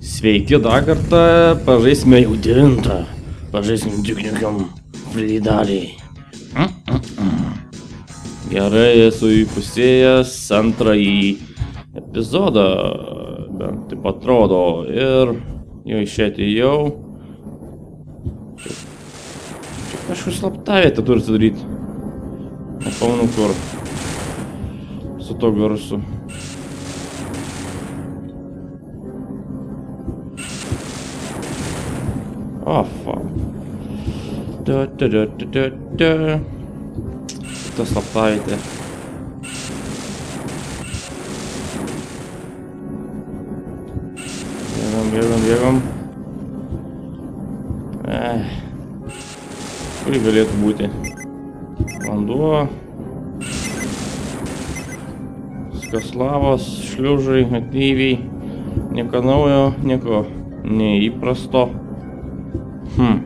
Sveiki dar kartą, pažaisime jau devintą. Pažaisim tik nekiam flydalį. Gerai, esu įpusėjęs antrąjį epizodą, bent taip atrodo, ir jau išėti jau. Kažkur slaptavietę turi sudaryti. Nepamenu kur. Su to garsu. Oh, fuck. Da, da, da, da, da, da. Ta slaptavietė. Bėgam, bėgam, bėgam. Eh. Kuri galėtų būti? Vanduo. Skaslavos, šliužai, ateiviai. Nieko naujo, nieko neįprasto. Hmm.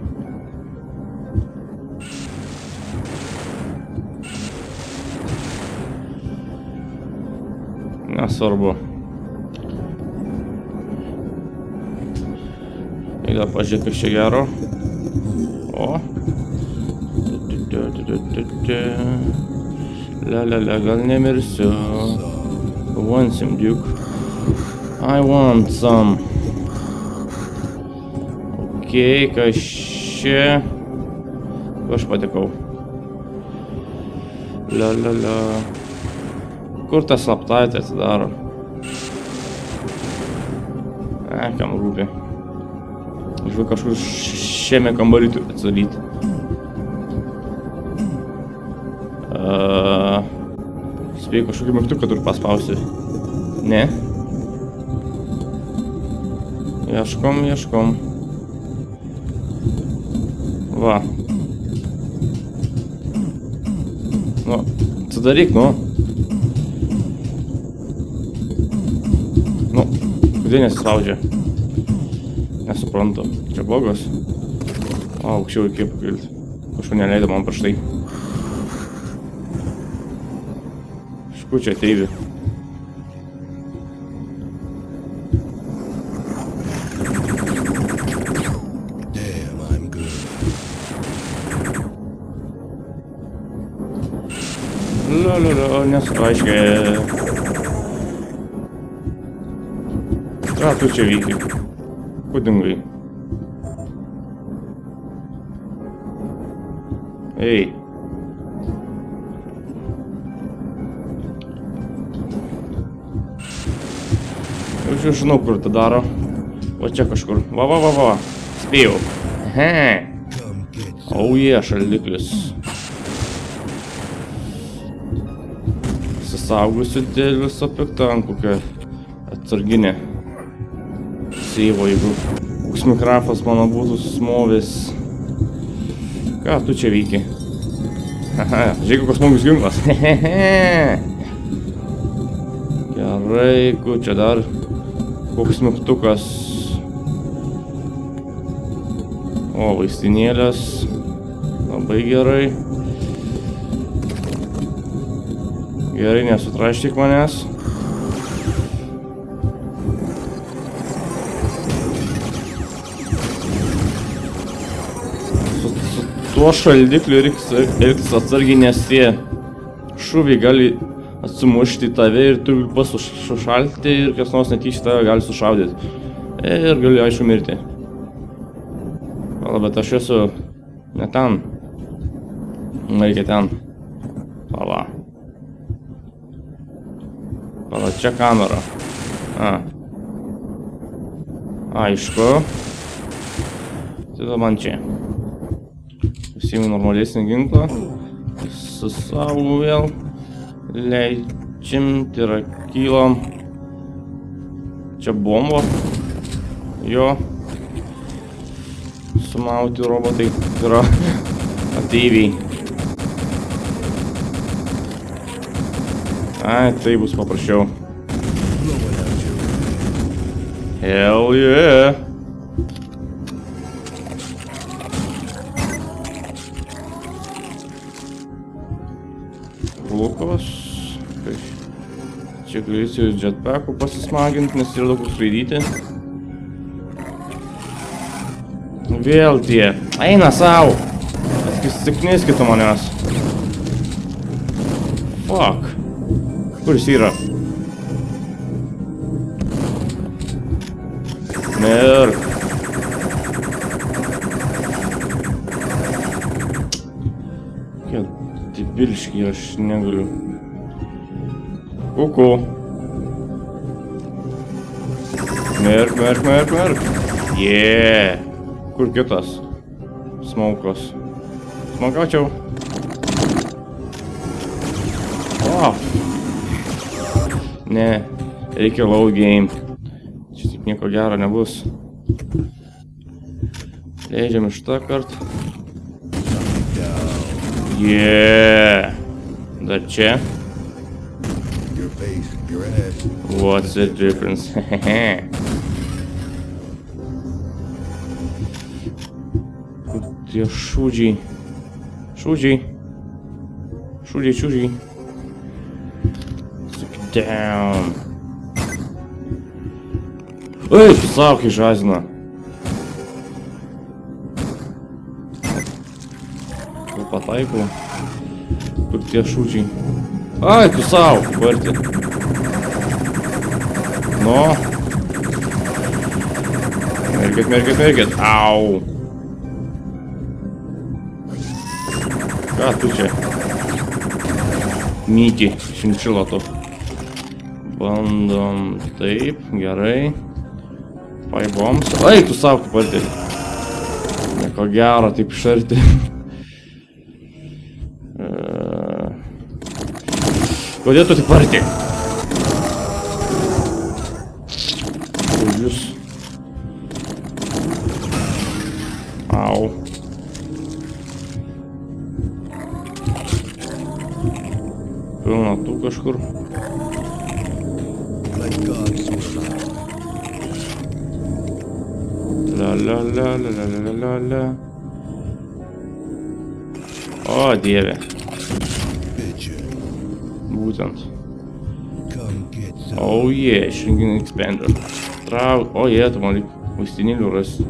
Nesvarbu. Eina pažiūrėti, kas čia gero. O. La la la, gal nemirsiu. Want some, Duke? I want some. Okei, kas čia? Aš patekau? La la la. Kur tas slaptaitė atsidaro? E, kam rūpi. Žiūrėjau, kažkur šiame kambarį turiu atsidaryti. Uh, Spėjau kažkokį mygtuką turiu paspausti. Ne? Ieškom, ieškom. Va. Nu, atsidaryk, nu. Nu, kodėl nesispaudžia? Nesuprantu. Čia blogas? O, aukščiau reikia pakilti. Kažko neleido man prieš tai. Iš kur čia ateivi? La, nesuaiškiai. Ką tu čia vyki? Kudingai. Ei. Jau čia žinau, kur tą daro. O čia kažkur. Va, va, va, va. Spėjau. He. Come get Auje, šaldiklis. Susaugosiu dėl viso pikto ant kokią atsarginę. Seivo, jeigu koks mikrafas mano būtų susmovęs. Ką tu čia veiki? Haha, žiūrėk, koks smagus ginklas. Gerai, kur čia dar? Koks mygtukas? O, vaistinėlės. Labai gerai. Gerai, nesutraštyk manęs. Su, su tuo šaldikliu reiks atsargiai, nes tie šuviai gali atsimušti į tave ir tu pas sušalti ir kas nors netyčia tave gali sušaudyti. Ir gali aišku mirti. Gal, bet aš esu ne ten. Reikia ten. Čia kamera. A. Aišku. Tada man čia. Pasiimu normalesnį ginklą. Su savo vėl. Leidžiam, tai yra kylam. Čia bomba. Jo. Sumauti robotai yra ateiviai. Ai, tai bus paprasčiau. Hell yeah. Lukos. Čia galėsiu jetpacku pasismaginti, nes yra daug skraidyti. Vėl tie. Eina savo. Atsikniskit manęs. Fuck. Kur jis yra? Debiliški, aš negaliu. Kuku. Mirk, mirk, mirk, mirk. Yeah. Kur kitas? Smaukos. Smaukaučiau. O. Ne. Reikia low game. Čia tik nieko gero nebus. Leidžiam iš tą kartą. Yeah. Да че? What's the difference? Где Шуджи? Шуджи? Шуджи, Шуджи. Sit down. Эй, писалки, жазина. По тайпу. Kur tie šūdžiai? Ai, tu savo, vartė. Nu. Merkit, merkit, merkit. Au. Ką tu čia? Mykį, šinčilo tu. Bandom taip, gerai. Paiboms. Ai, tu savo patį. Nieko gero, taip šarti. Kodėl tu tik vartė? Jūs. Au. Pilna tų kažkur. La la la la la la la la. O dieve. Būtent. Oh yeah, shrinking expander. Trau... O jie, tu man vaistinėlių rasi.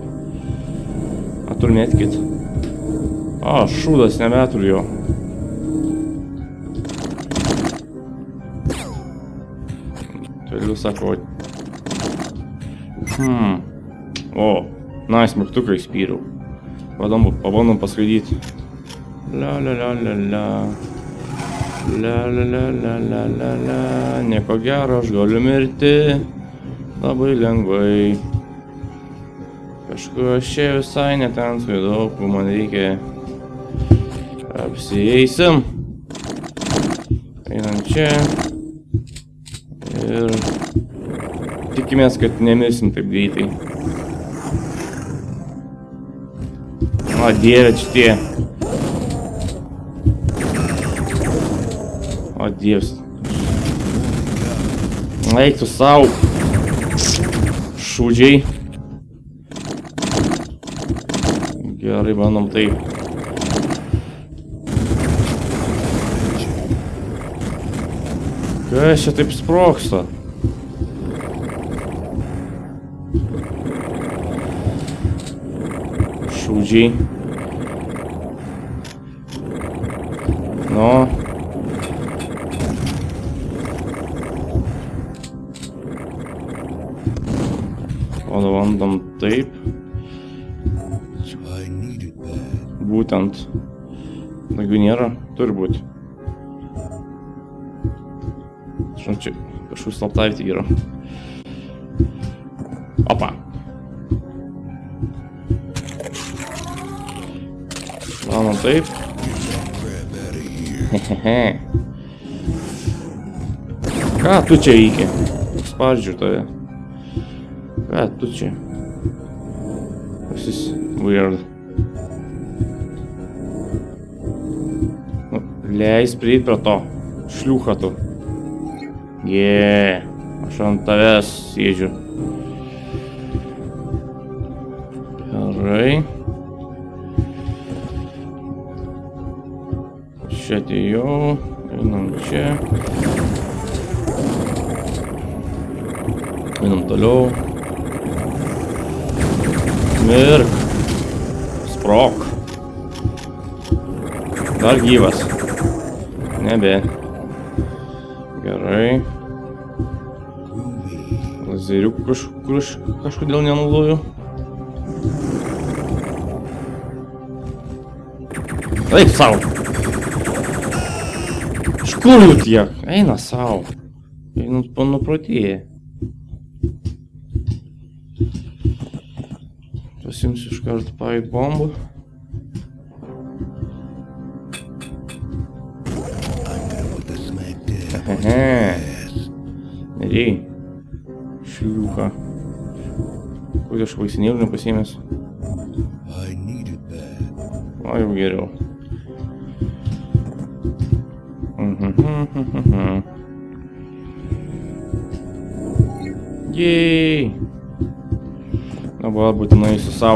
A tur netkit. O, šūdas, nebeturiu jo. Turiu sako. Hmm. O, nice, mygtuką įspyriau. Pabandom paskraidyti. La la la la la. La la la la la la la. Nieko gero, aš galiu mirti. Labai lengvai. Kažkur aš čia visai neten skraidau, kur man reikia. Apsieisim. Einam čia. Ir tikimės, kad nemirsim taip greitai. O, dieve, čia dievs. Eik tu savo. Šūdžiai. Gerai, bandom taip. Kas čia taip sproksta? Šūdžiai. Nu. O bandom taip. Būtent. Nagių nėra, turi būti. Žinau, čia kažkur slaptavietė yra. Opa. Mano taip. Hehehe. Ką tu čia įki? Spardžiu tave. Ką tu čia? This is weird. Nu, leis prieit prie to. Šliucha tu. Yeah. Aš ant tavęs sėdžiu. Gerai. Čia atėjau. Einam čia. Einam toliau. Mirk. Sprok. Dar gyvas. Nebe. Gerai. Lazeriukų kažkur kažkodėl nenaudoju. Eik savo. Iš kur jų tiek? Eina savo. Einu panuprotėję. ставить бомбу. Ага. Иди. Шлюха. Какой-то швейс нервный по 70. А я уверил. Ей! Ну, Надо было бы на Иисуса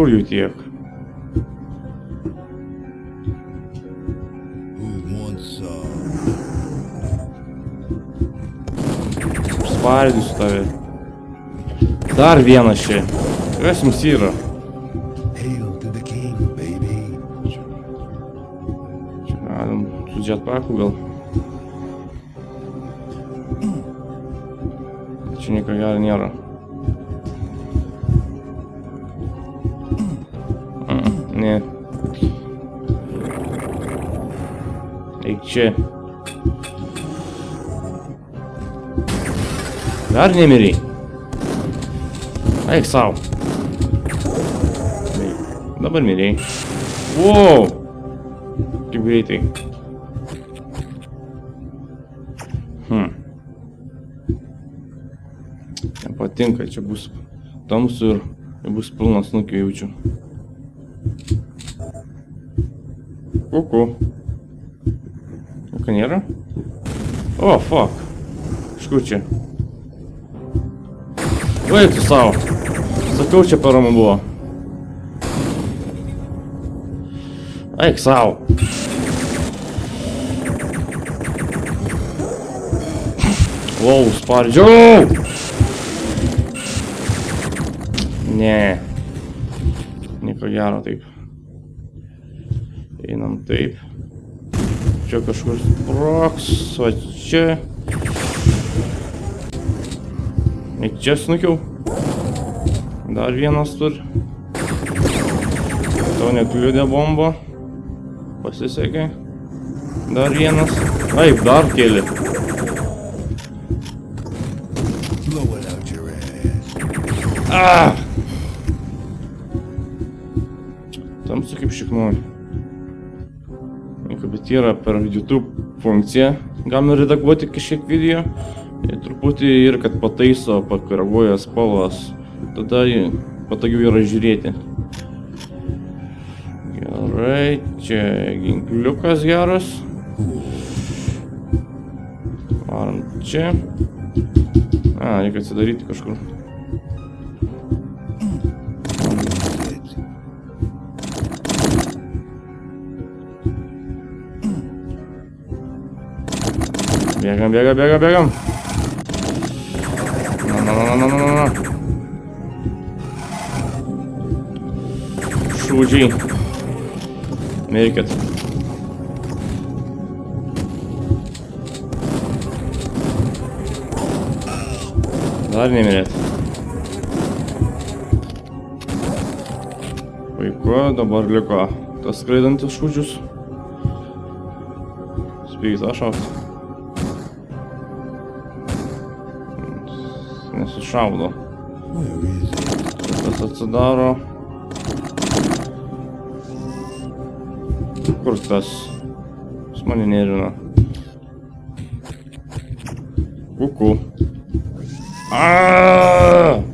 Iš kur jų tiek? Who wants some? Spardysiu tave. Dar vienas čia. Kas jums yra? Hail to the king, baby. Čia galim su jetpacku gal. Čia nieko gero nėra. Ne. Eik čia. Dar nemiriai. Eik savo. Dabar miriai. Wow. Kaip greitai. Hmm. Nepatinka, čia bus tamsu ir bus pilnas nukių jaučiu. Kuku. Nieko nėra? O, fuck. Iš kur čia? Vaik tu savo. Sakau, čia parama buvo. Eik savo. Wow, spardžiau! Ne. Nieko gero taip. Einam taip. Čia kažkur sproks, o čia. Eik čia snukiau. Dar vienas tur. To nekliudė bomba. Pasisekė. Dar vienas. Taip, dar keli. Ah! Bet yra per YouTube funkciją. Galima redaguoti kažkiek video. Ir truputį ir kad pataiso, pakoreguoja spalvas. Tada patogiau yra žiūrėti. Gerai, čia ginkliukas geras. Varom čia. A, reikia atsidaryti kažkur. Bėgam, bėgam, bėgam. Na, na, na, na, na, na, na. Šūdžiai. Mirkit. Dar nemirėt. Puiku, dabar liko tas skraidantis šūdžius. Spėjus aš šauti. It? Tas atsidaro. Kur tas? Jis mane nervina. Kuku. Aaaa!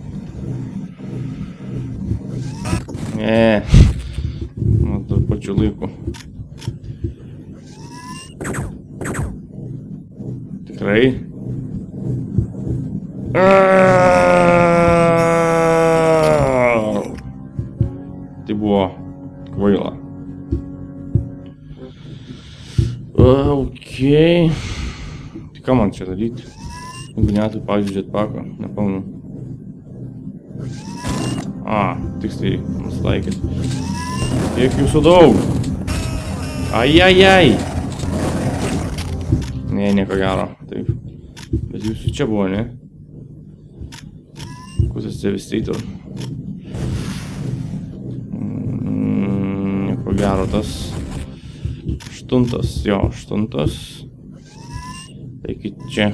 Man čia daryti? Tai pavyzdžiui, jetpacką, nepamenu. A, tiksliai, nustaikėt. Tiek jūsų daug. Ajajaj. Ne, nieko gero. Taip. Bet jūsų čia buvo, ne? Kusas Devastator. Mm, nieko gero tas. Aštuntas, jo, aštuntas. Eikit čia.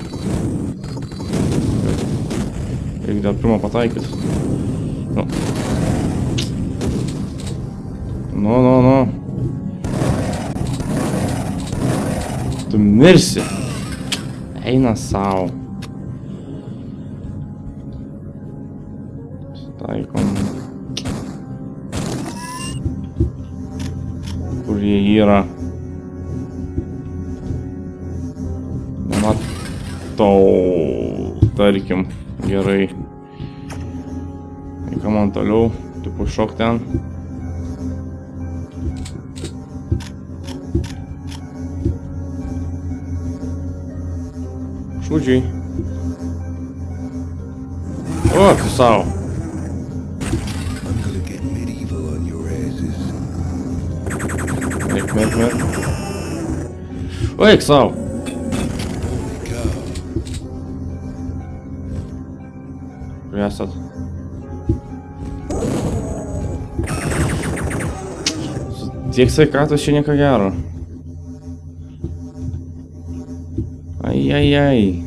Reikia dar pirmą pataikyt. Nu. Nu, nu, nu. Tu mirsi. Eina savo. Taikom. Kur jie yra? tau, tarkim, gerai. Ką man toliau, tu pušok ten. Šūdžiai. O, savo. Merk, merk, merk. Oik savo. Tiek sveikatos čia nieko gero. Ai, ai, ai.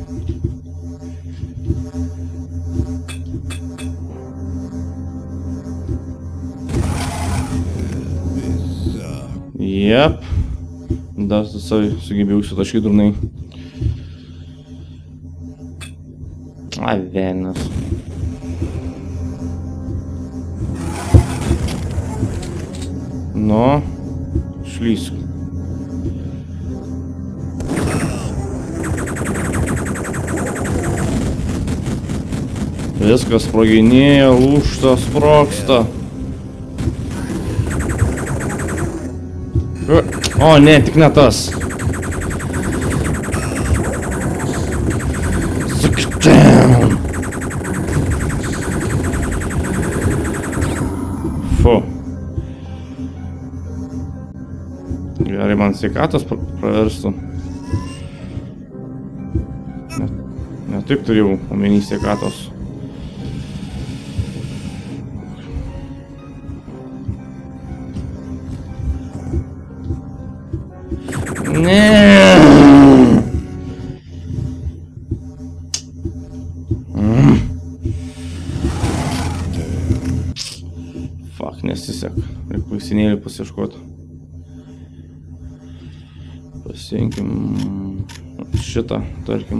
Jep. Dar su savai sugebėjau užsitaškyti durnai. Ai, velnas. Nu, šlysk. Viskas sproginėja, lūšta, sproksta. O, ne, tik ne tas. Sit sveikatos pra- praverstų. Ne, ne taip turėjau omeny sveikatos. Ne. Mm. Fuck, nesisek. Reikia vaisinėlį pasieškoti. посеньким что-то только.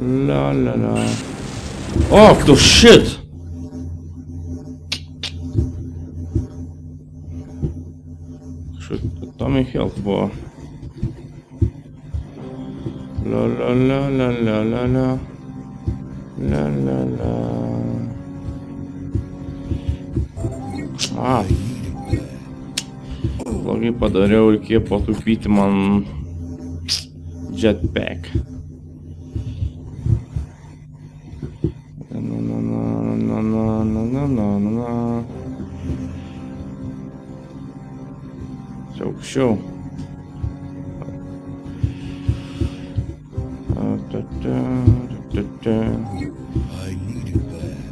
Ла-ла-ла. О, кто shit! Что там и health было. Ла-ла-ла-ла-ла-ла-ла. Ла-ла-ла. А, Лори подарил Кепоту Питман джетпэк. Ток-шоу.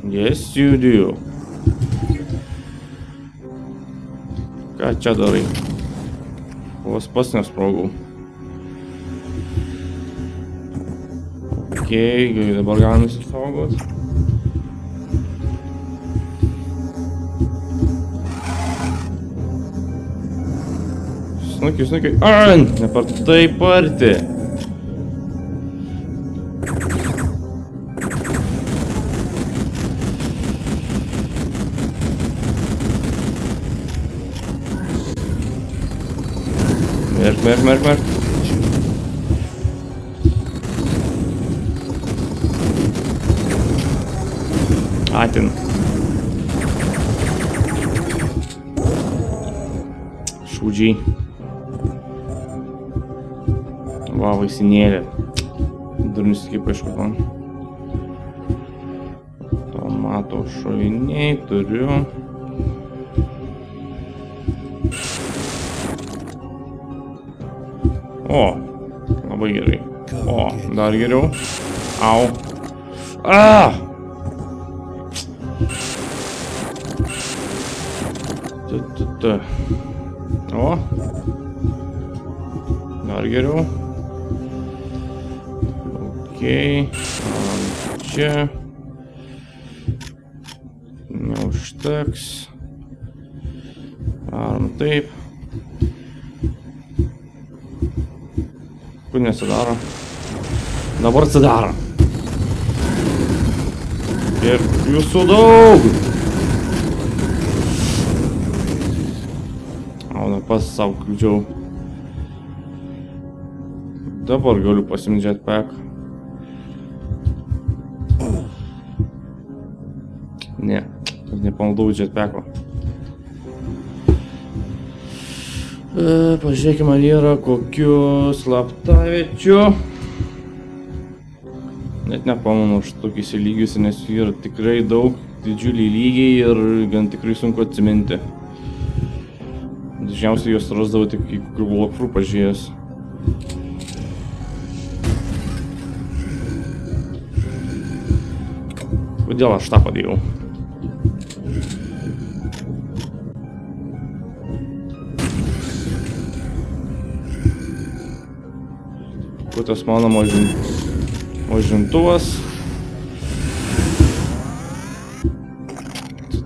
Yes, you do. Ką čia darai? Vos pats nesprogau. Ok, gerai, dabar galim įsisaugot. Snukiai, snukiai. Ai, ne per taip arti. mer, mer, mer. Atin. Šūdžiai. Va, vaisinėlė. Durnis kaip aišku, man. Tomato šoviniai turiu. O, labai gerai. O, dar geriau. Au. A! Tu, tu, tu. O. Dar geriau. Ok. Ant Čia. Neužteks. Darom taip. Kur nesidaro? Dabar atsidaro. Ir jūsų daug. Au, dar pas savo kliudžiau. Dabar galiu pasimti jetpack. Ne, nepanaudau jetpacko. Pažiūrėkime, ar yra kokių slaptaviečių. Net nepamanu už tokius lygius, nes jų yra tikrai daug, didžiuliai lygiai ir gan tikrai sunku atsiminti. Dažniausiai juos rasdavau tik į kokių walkthrough pažiūrėjęs. Kodėl aš tą padėjau? Kur tas mano mažin... mažintuvas?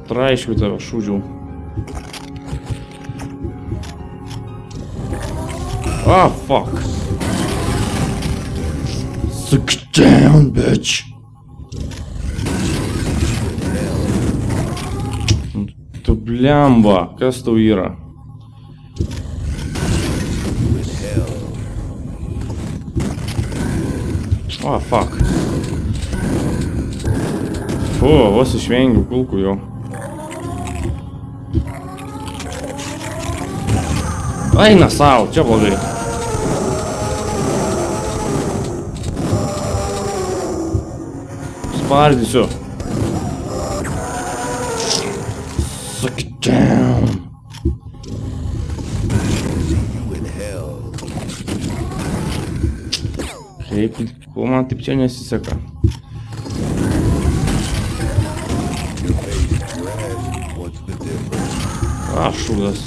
Traiškiu tave, šūdžiau. Ah, fuck. Suck down, bitch. Tu blemba, kas tau yra? O, oh, fuck. O, vos išvengiau kulkų jau. Eina savo, čia blogai. Spardysiu. Suck down. Ko man taip čia nesiseka? Your face trash. What's the difference? A, šūdas.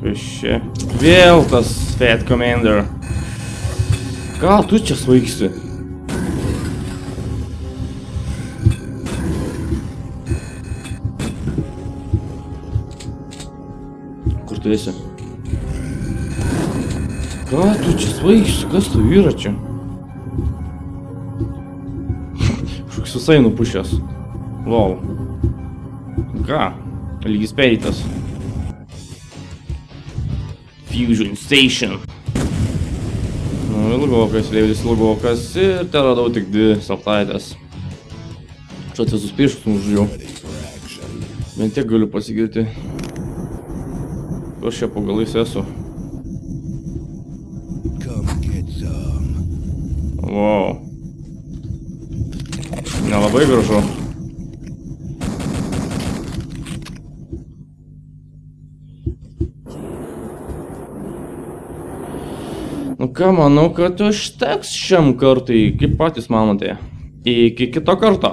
Kas čia? Vėl tas Fat Commander. Ką tu čia svaigsi? Kur tu esi? Ką tu čia svaigsi? Kas tu yra čia? Kažkoks visai nupušęs. Lol. Ką? Lygis pereitas. Fusion Station. Nu, ilgokas, levelis ilgokas ir ten radau tik dvi saptaitės. Čia visus priešus nužudžiau. Bent tiek galiu pasigirti. Aš čia po galais esu. Wow. Nelabai gražu. Ką, manau, kad užteks šiam kartui, kaip patys manote. Iki kito karto.